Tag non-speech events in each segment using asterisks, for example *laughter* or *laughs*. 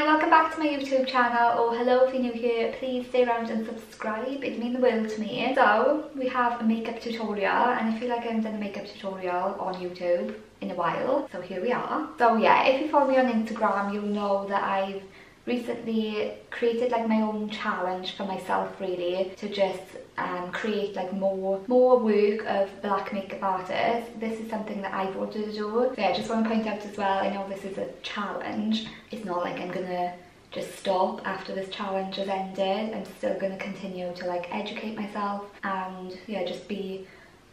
Welcome back to my YouTube channel, or hello if you're new here, please stay around and subscribe, it means the world to me. So, we have a makeup tutorial, and I feel like I haven't done a makeup tutorial on YouTube in a while, so here we are. So yeah, if you follow me on Instagram, you'll know that I've recently created like my own challenge for myself really to just um, create like more more work of black makeup artists. This is something that I've wanted to do. So yeah, I just want to point out as well, I know this is a challenge. It's not like I'm gonna just stop after this challenge has ended. I'm still gonna continue to like educate myself and yeah, just be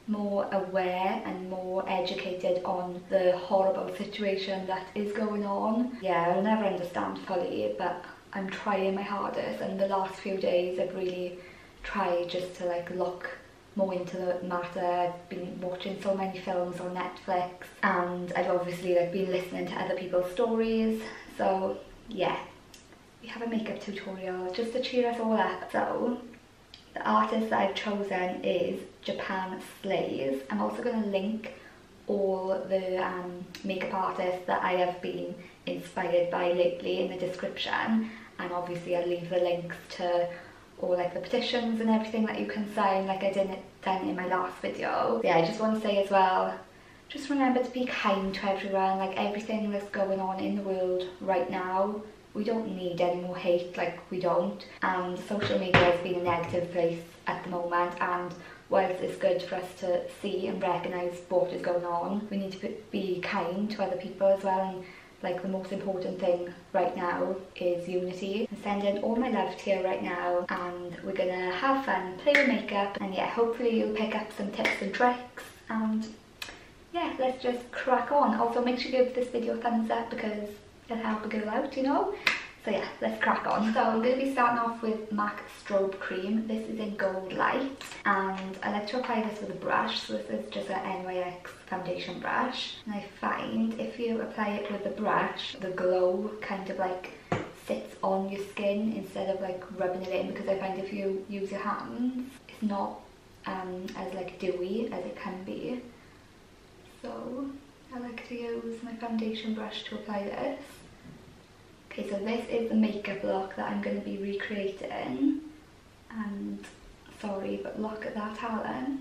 more aware and more educated on the horrible situation that is going on. Yeah, I'll never understand fully, but I'm trying my hardest and the last few days I've really tried just to like look more into the matter. I've been watching so many films on Netflix and I've obviously like been listening to other people's stories. So yeah, we have a makeup tutorial just to cheer us all up. So the artist that I've chosen is Japan Slays. I'm also going to link all the um, makeup artists that I have been inspired by lately in the description and obviously I'll leave the links to all like the petitions and everything that you can sign like I did done in my last video. So yeah, I just want to say as well, just remember to be kind to everyone, like everything that's going on in the world right now we don't need any more hate, like we don't. And social media has been a negative place at the moment and whilst it's good for us to see and recognise what is going on, we need to be kind to other people as well and like the most important thing right now is unity. I'm sending all my love to you right now and we're gonna have fun, play with makeup and yeah, hopefully you'll pick up some tips and tricks and yeah, let's just crack on. Also make sure you give this video a thumbs up because it'll help a girl out, you know? So yeah, let's crack on. So I'm going to be starting off with MAC Strobe Cream. This is in Gold Light and I like to apply this with a brush. So this is just an NYX foundation brush. And I find if you apply it with a brush, the glow kind of like sits on your skin instead of like rubbing it in because I find if you use your hands, it's not um, as like dewy as it can be. So I like to use my foundation brush to apply this. Okay, so this is the makeup look that I'm going to be recreating. Mm-hmm. And sorry, but look at that talent.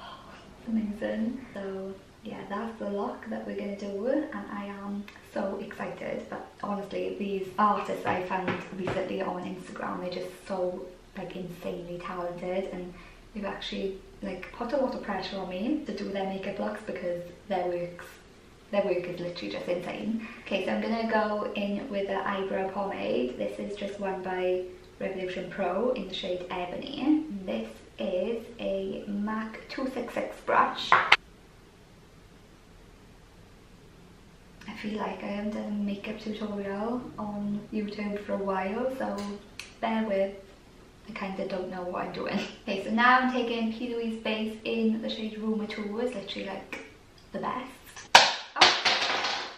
Oh, amazing. So yeah, that's the look that we're going to do and I am so excited. But honestly, these artists I found recently on Instagram, they're just so like insanely talented and they've actually like put a lot of pressure on me to do their makeup looks because their works their work is literally just insane. Okay, so I'm gonna go in with the eyebrow pomade. This is just one by Revolution Pro in the shade Ebony. Mm. This is a MAC 266 brush. I feel like I haven't done a makeup tutorial on YouTube for a while, so bear with. I kind of don't know what I'm doing. *laughs* Okay, so now I'm taking P. Louise base in the shade 2. It's literally like the best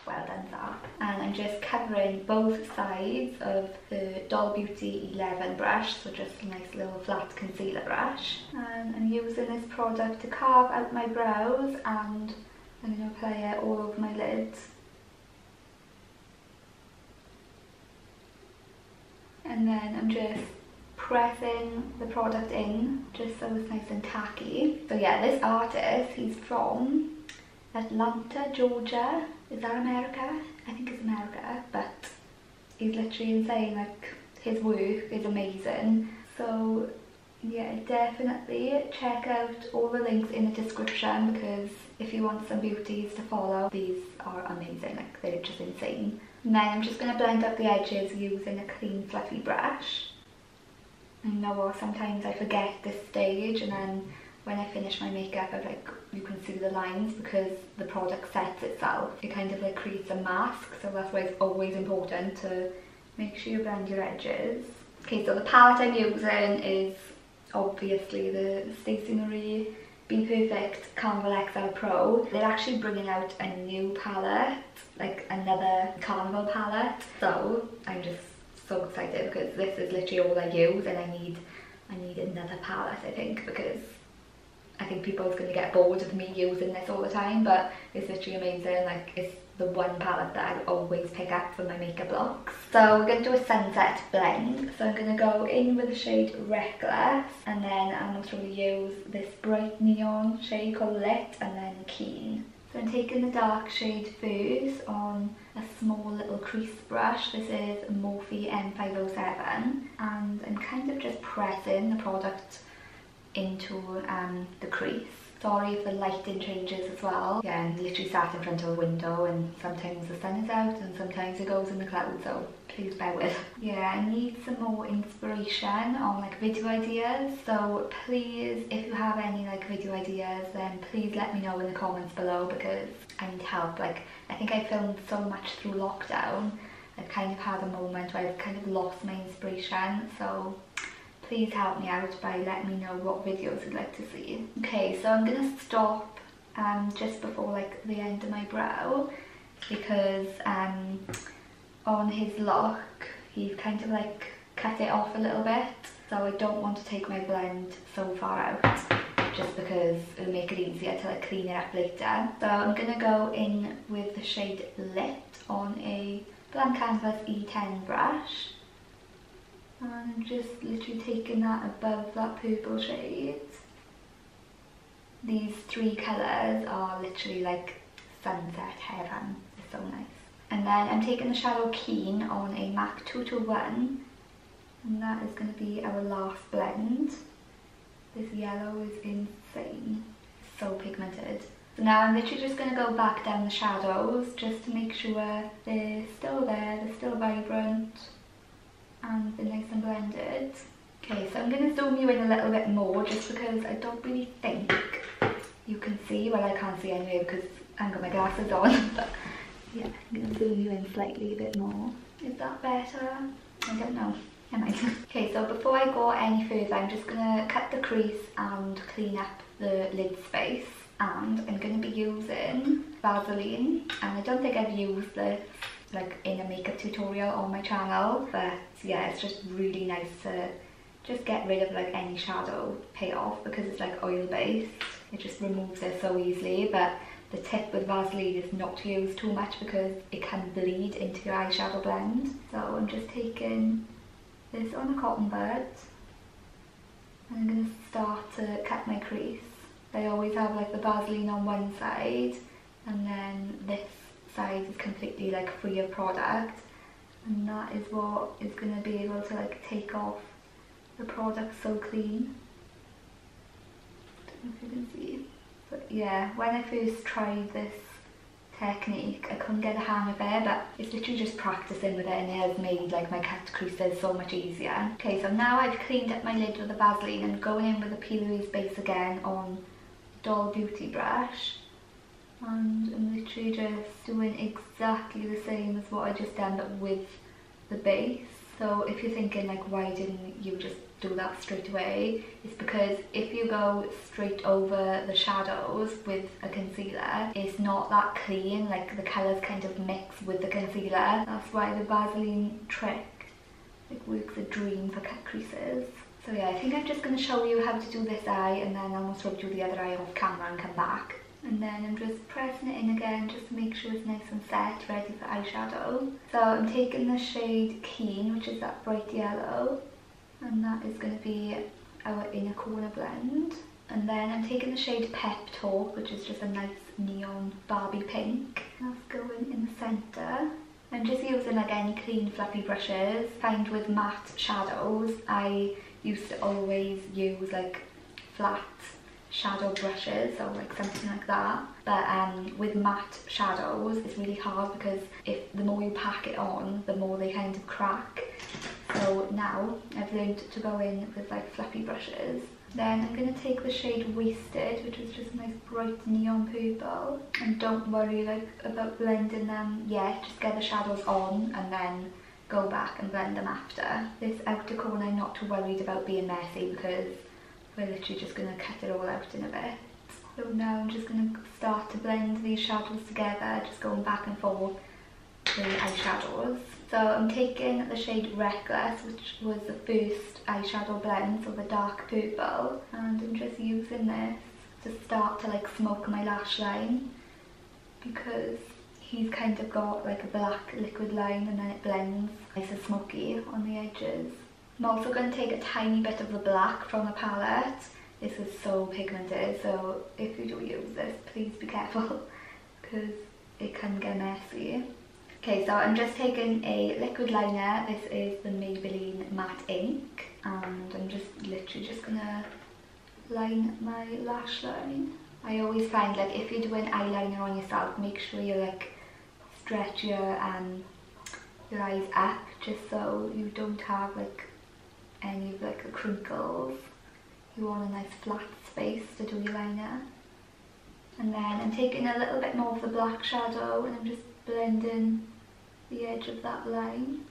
well done that. And I'm just covering both sides of the Doll Beauty 11 brush, so just a nice little flat concealer brush. Um, and I'm using this product to carve out my brows and I'm going to apply it all over my lids. And then I'm just pressing the product in just so it's nice and tacky. So yeah, this artist, he's from Atlanta, Georgia. Is that America? I think it's America, but he's literally insane. Like, his work is amazing. So, yeah, definitely check out all the links in the description because if you want some beauties to follow, these are amazing. Like, they're just insane. And then I'm just going to blend up the edges using a clean, fluffy brush. I know sometimes I forget this stage and then when I finish my makeup, I like you can see the lines because the product sets itself. It kind of like creates a mask, so that's why it's always important to make sure you blend your edges. Okay, so the palette I'm using is obviously the Stacey Marie Perfect Carnival XL Pro. They're actually bringing out a new palette, like another Carnival palette. So I'm just so excited because this is literally all I use and I need I need another palette I think because I think people are going to get bored of me using this all the time but it's literally amazing like it's the one palette that I always pick up for my makeup looks. So we're going to do a sunset blend. So I'm going to go in with the shade Reckless and then I'm going to use this bright neon shade called Lit and then Keen. So I'm taking the dark shade first on a small little crease brush. This is Morphe M507 and I'm kind of just pressing the product into um, the crease. Sorry if the lighting changes as well. Yeah, literally sat in front of a window and sometimes the sun is out and sometimes it goes in the clouds, so please bear with. Yeah, I need some more inspiration on like video ideas. So please, if you have any like video ideas, then please let me know in the comments below because I need help. Like, I think I filmed so much through lockdown. I've kind of had a moment where I've kind of lost my inspiration. So please help me out by letting me know what videos you'd like to see. Okay, so I'm gonna stop um, just before like the end of my brow because um, on his look he's kind of like cut it off a little bit so I don't want to take my blend so far out just because it'll make it easier to like clean it up later. So I'm gonna go in with the shade Lit on a blank canvas E10 brush and I'm just literally taking that above that purple shade. These three colours are literally like sunset heaven, it's so nice. And then I'm taking the shadow Keen on a MAC 221 and that is going to be our last blend. This yellow is insane, so pigmented. So now I'm literally just going to go back down the shadows just to make sure they're still there, they're still vibrant Okay, so I'm going to zoom you in a little bit more just because I don't really think you can see. Well, I can't see anyway because I haven't got my glasses on. *laughs* But yeah, I'm going to zoom you in slightly a bit more. Is that better? I don't know. *laughs* Okay, so before I go any further, I'm just going to cut the crease and clean up the lid space. And I'm going to be using Vaseline. And I don't think I've used this like in a makeup tutorial on my channel but yeah it's just really nice to just get rid of like any shadow payoff because it's like oil based it just removes it so easily but the tip with Vaseline is not to use too much because it can bleed into your eyeshadow blend so I'm just taking this on a cotton bud and I'm going to start to cut my crease I always have like the Vaseline on one side and then this side is completely like free of product and that is what is going to be able to like take off the product so clean. don't know if you can see. But yeah, when I first tried this technique, I couldn't get a hang of it, but it's literally just practicing with it and it has made like my cut creases so much easier. Okay, so now I've cleaned up my lid with the Vaseline and going in with the a P. Louise base again on Doll Beauty brush. And I'm literally just doing exactly the same as what I just done but with the base. So if you're thinking like why didn't you just do that straight away? It's because if you go straight over the shadows with a concealer it's not that clean. Like the colours kind of mix with the concealer. That's why the Vaseline trick like works a dream for cut creases so yeah I think I'm just going to show you how to do this eye and then I'll also do the other eye off camera and come back and then I'm just pressing it in again just to make sure it's nice and set, ready for eyeshadow. So I'm taking the shade Keen, which is that bright yellow, and that is going to be our inner corner blend. And then I'm taking the shade Pep Talk, which is just a nice neon Barbie pink. That's going in the centre. I'm just using like any clean fluffy brushes. Find with matte shadows, I used to always use like flat shadow brushes or like something like that. But um, with matte shadows it's really hard because if the more you pack it on the more they kind of crack. So now I've learned to go in with like fluffy brushes. Then I'm going to take the shade Wasted, which is just a nice bright neon purple. And don't worry like about blending them yet, just get the shadows on and then go back and blend them after. This outer corner not too worried about being messy because we're literally just going to cut it all out in a bit. So now I'm just going to start to blend these shadows together, just going back and forth the eyeshadows. So I'm taking the shade Reckless, which was the first eyeshadow blend, so the dark purple, and I'm just using this to start to like smoke my lash line because he's kind of got like a black liquid line and then it blends nice and smoky on the edges. I'm also going to take a tiny bit of the black from the palette. This is so pigmented so if you do use this please be careful *laughs* because it can get messy. Okay, so I'm just taking a liquid liner. This is the Maybelline Matte Ink. And I'm just literally just gonna line my lash line. I always find like if you're doing eyeliner on yourself, make sure you're like stretch your um your eyes up just so you don't have like any like crinkles. You want a nice flat space to do your liner. And then I'm taking a little bit more of the black shadow and I'm just blending the edge of that line.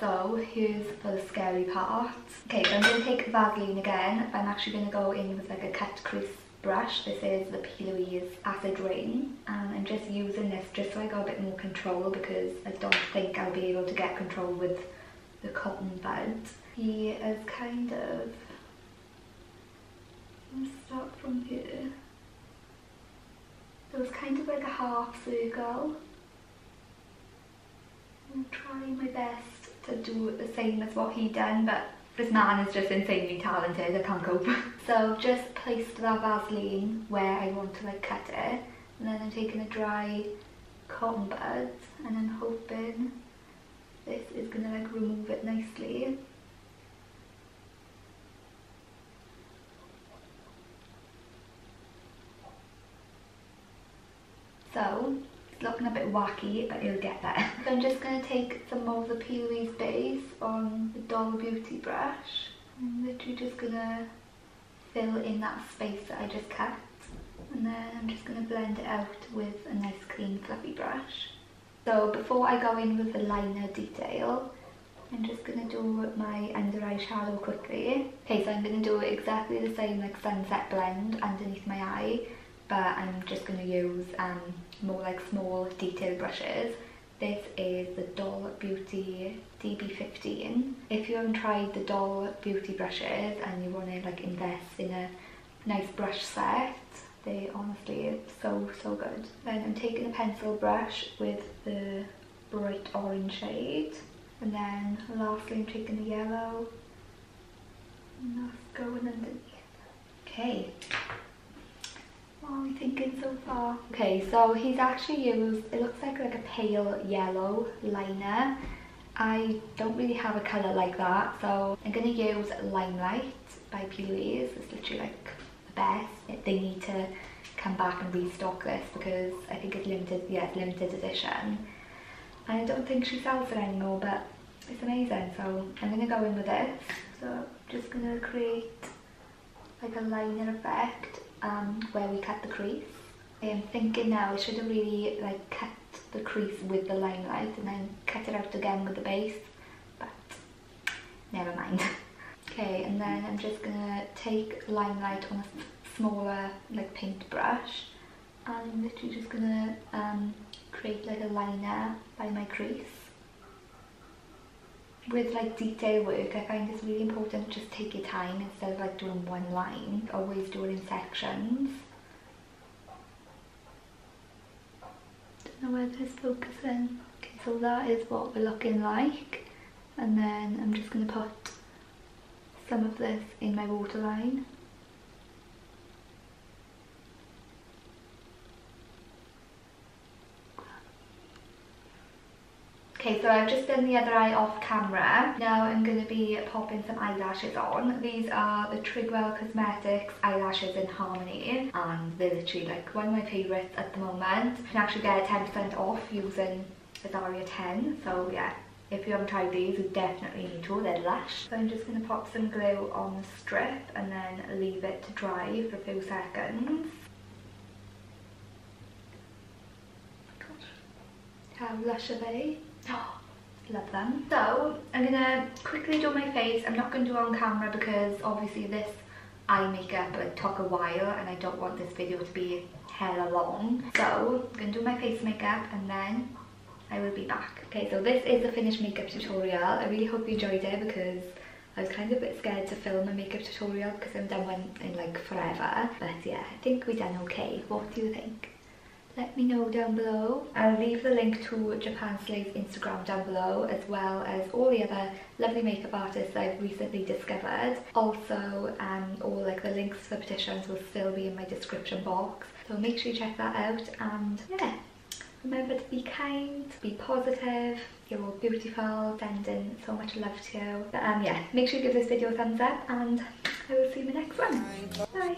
So here's for the scary part. Okay, so I'm going to take Vaseline again. I'm actually going to go in with like a cut crease brush. This is the P. Louise Acid Rain. Um, and I'm just using this just so I got a bit more control because I don't think I'll be able to get control with the cotton bud. He is kind of... Let's start from here. So it's kind of like a half circle. I'm trying my best to do the same as what he done, but this man is just insanely talented, I can't cope. *laughs* so I've just placed that Vaseline where I want to like cut it, and then I'm taking a dry cotton bud, and I'm hoping this is gonna like remove it nicely. So, looking a bit wacky, but it'll get better. *laughs* I'm just going to take some of the P. Louise base on the Doll Beauty brush. I'm literally just going to fill in that space that I just cut. And then I'm just going to blend it out with a nice clean fluffy brush. So before I go in with the liner detail, I'm just going to do my under eye shadow quickly. Okay, so I'm going to do exactly the same like sunset blend underneath my eye but I'm just going to use um, more like small detail brushes. This is the Doll Beauty DB15. If you haven't tried the Doll Beauty brushes and you want to like invest in a nice brush set, they honestly are so, so good. Then I'm taking a pencil brush with the bright orange shade. And then lastly I'm taking the yellow. And that's going underneath. Okay, what are we thinking so far? Okay, so he's actually used, it looks like like a pale yellow liner. I don't really have a colour like that, so I'm going to use Limelight by P. Louise. It's literally like the best. They need to come back and restock this because I think it's limited, yeah, it's limited edition. And I don't think she sells it anymore, but it's amazing. So I'm going to go in with this. So I'm just going to create like a liner effect um, where we cut the crease. I am thinking now I should have really like cut the crease with the limelight and then cut it out again with the base, but never mind. *laughs* okay, and then I'm just gonna take limelight on a smaller like paintbrush and I'm literally just gonna um, create like a liner by my crease with like detail work I find it's really important to just take your time instead of like doing one line. Always do it in sections. Don't know where this focusing okay so that is what we're looking like. And then I'm just going to put some of this in my waterline Okay, so I've just done the other eye off camera. Now I'm going to be popping some eyelashes on. These are the Trigwell Cosmetics eyelashes in Harmony and they're literally like one of my favourites at the moment. You can actually get 10% off using Azaria 10, so yeah. If you haven't tried these, you definitely need to, they're lush. So I'm just going to pop some glue on the strip and then leave it to dry for a few seconds. How lush are they? *gasps* Love them. So I'm gonna quickly do my face. I'm not gonna do it on camera because obviously this eye makeup it took a while and I don't want this video to be hella long. So I'm gonna do my face makeup and then I will be back. Okay, so this is the finished makeup tutorial. I really hope you enjoyed it because I was kind of a bit scared to film a makeup tutorial because I haven't done one in like forever. But yeah, I think we done okay. What do you think? Let me know down below. I'll leave the link to Japan Slay's Instagram down below as well as all the other lovely makeup artists I've recently discovered. Also, um, all like the links for petitions will still be in my description box. So make sure you check that out and yeah, remember to be kind, be positive, you're all beautiful, sending so much love to you. But um, yeah, make sure you give this video a thumbs up and I will see you in the next one. Bye.